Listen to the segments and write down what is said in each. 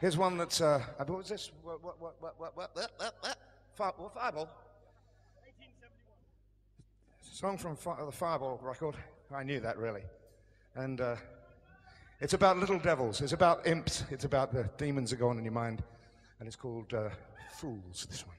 Here's one that's, uh, uh, what was this? What, what, what, what, what, what, what, what, what? what what Fireball? song from Fire, uh, the Fireball record. I knew that really. And uh, it's about little devils, it's about imps, it's about the demons that go on in your mind. And it's called uh, Fools, this one.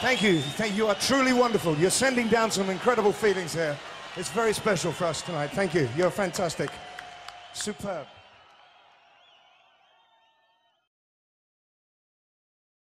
Thank you. Thank you. You are truly wonderful. You're sending down some incredible feelings here. It's very special for us tonight. Thank you. You're fantastic. Superb.